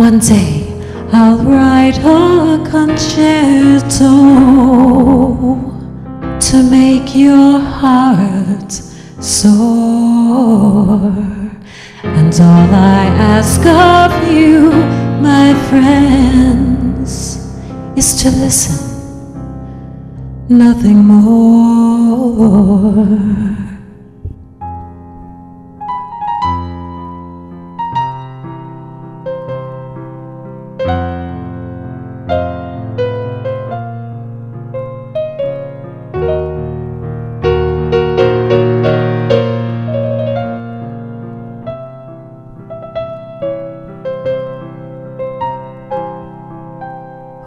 One day I'll write a concerto to make your heart soar. And all I ask of you, my friends, is to listen, nothing more.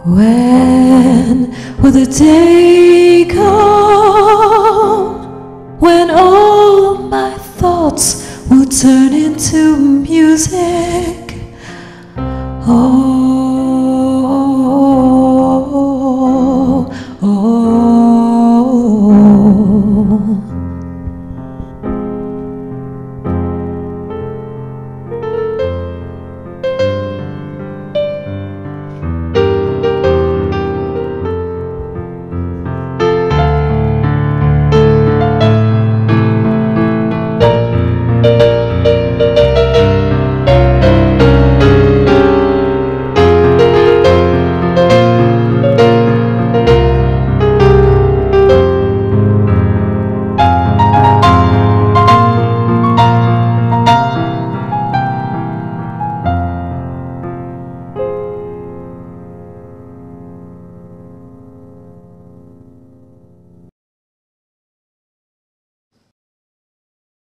When will the day come? When all my thoughts will turn into music